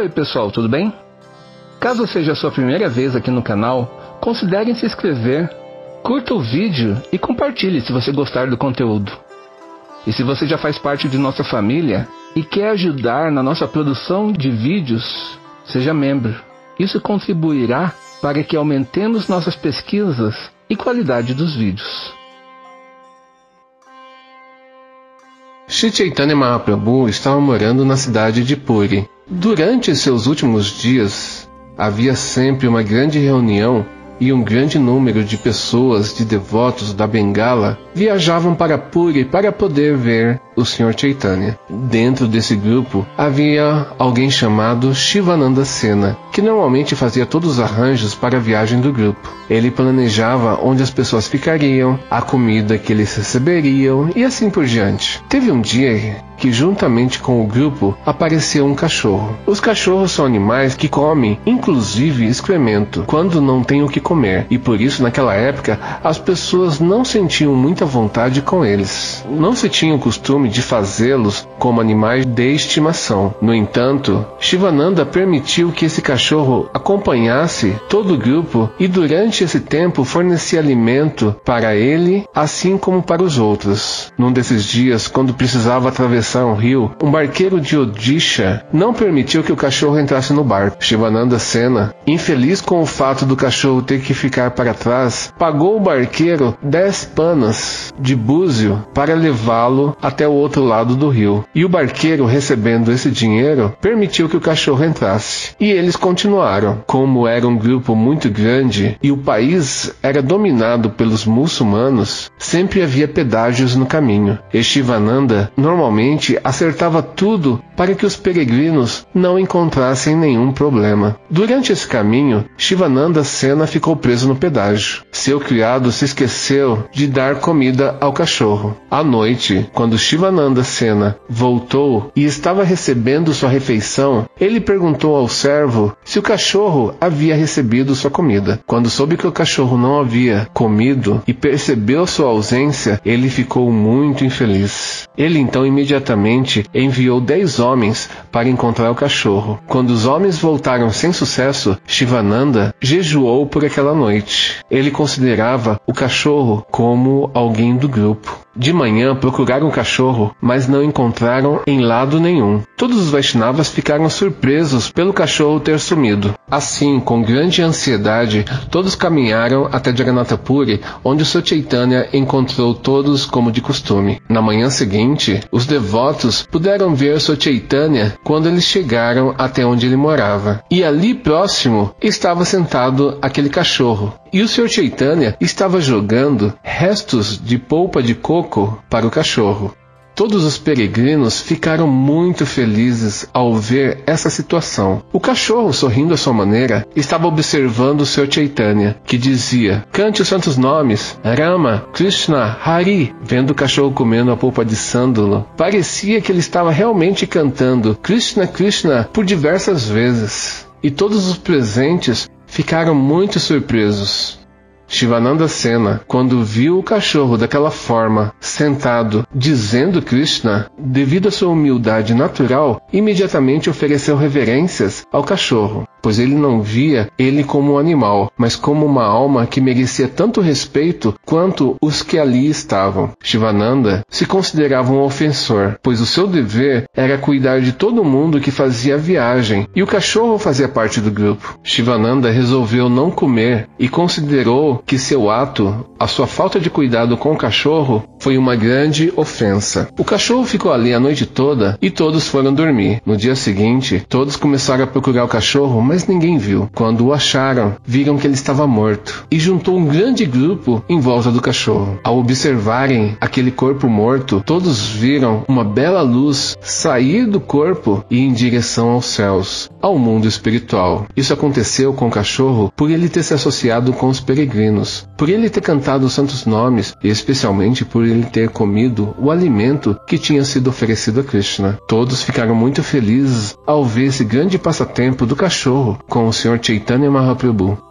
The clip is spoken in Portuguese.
Oi pessoal, tudo bem? Caso seja a sua primeira vez aqui no canal, considere se inscrever, curta o vídeo e compartilhe se você gostar do conteúdo. E se você já faz parte de nossa família e quer ajudar na nossa produção de vídeos, seja membro. Isso contribuirá para que aumentemos nossas pesquisas e qualidade dos vídeos. Shri Chaitanya Mahaprabhu estava morando na cidade de Puri. Durante seus últimos dias, havia sempre uma grande reunião e um grande número de pessoas, de devotos da Bengala, viajavam para Puri para poder ver o Sr. Chaitanya. Dentro desse grupo havia alguém chamado Shivananda Sena, que normalmente fazia todos os arranjos para a viagem do grupo. Ele planejava onde as pessoas ficariam, a comida que eles receberiam e assim por diante. Teve um dia que juntamente com o grupo apareceu um cachorro. Os cachorros são animais que comem, inclusive excremento, quando não têm o que comer, e por isso naquela época as pessoas não sentiam muita vontade com eles. Não se tinha o costume de fazê-los como animais de estimação. No entanto, Shivananda permitiu que esse cachorro acompanhasse todo o grupo e durante esse tempo fornecia alimento para ele, assim como para os outros. Num desses dias, quando precisava atravessar um rio, um barqueiro de Odisha não permitiu que o cachorro entrasse no barco. Shivananda Sena, infeliz com o fato do cachorro ter que ficar para trás, pagou o barqueiro dez panas de búzio para levá-lo até o outro lado do rio. E o barqueiro, recebendo esse dinheiro, permitiu que o cachorro entrasse. E eles continuaram. Como era um grupo muito grande e o país era dominado pelos muçulmanos, sempre havia pedágios no caminho. E Shivananda normalmente acertava tudo para que os peregrinos não encontrassem nenhum problema. Durante esse caminho, Shivananda Sena ficou preso no pedágio. Seu criado se esqueceu de dar comida ao cachorro. À noite, quando Shivananda Sena voltou e estava recebendo sua refeição, ele perguntou ao servo se o cachorro havia recebido sua comida. Quando soube que o cachorro não havia comido e percebeu sua ausência, ele ficou muito infeliz. Ele então imediatamente enviou dez homens para encontrar o cachorro. Quando os homens voltaram sem sucesso, Shivananda jejuou por aquela noite. Ele considerava o cachorro como alguém do grupo. De manhã procuraram o cachorro, mas não encontraram em lado nenhum. Todos os Vaishnavas ficaram surpresos pelo cachorro ter sumido. Assim, com grande ansiedade, todos caminharam até Jagannatha Puri, onde Sr. Chaitanya encontrou todos como de costume. Na manhã seguinte, os devotos puderam ver Sr. Chaitanya quando eles chegaram até onde ele morava. E ali próximo estava sentado aquele cachorro. E o Sr. Chaitanya estava jogando restos de polpa de coco para o cachorro. Todos os peregrinos ficaram muito felizes ao ver essa situação. O cachorro, sorrindo à sua maneira, estava observando o Sr. Chaitanya, que dizia: Cante os santos nomes, Rama, Krishna, Hari. Vendo o cachorro comendo a polpa de sândalo, parecia que ele estava realmente cantando Krishna, Krishna por diversas vezes. E todos os presentes ficaram muito surpresos. Shivananda Sena, quando viu o cachorro daquela forma, sentado, dizendo Krishna, devido à sua humildade natural, imediatamente ofereceu reverências ao cachorro, pois ele não via ele como um animal, mas como uma alma que merecia tanto respeito quanto os que ali estavam. Shivananda se considerava um ofensor, pois o seu dever era cuidar de todo mundo que fazia a viagem, e o cachorro fazia parte do grupo. Shivananda resolveu não comer e considerou que seu ato, a sua falta de cuidado com o cachorro, foi uma grande ofensa. O cachorro ficou ali a noite toda e todos foram dormir. No dia seguinte, todos começaram a procurar o cachorro, mas ninguém viu. Quando o acharam, viram que ele estava morto e juntou um grande grupo em volta do cachorro. Ao observarem aquele corpo morto, todos viram uma bela luz sair do corpo e em direção aos céus, ao mundo espiritual. Isso aconteceu com o cachorro por ele ter se associado com os peregrinos, por ele ter cantado os santos nomes e especialmente por ele ter comido o alimento que tinha sido oferecido a Krishna. Todos ficaram muito felizes ao ver esse grande passatempo do cachorro com o Sr. Chaitanya Mahaprabhu.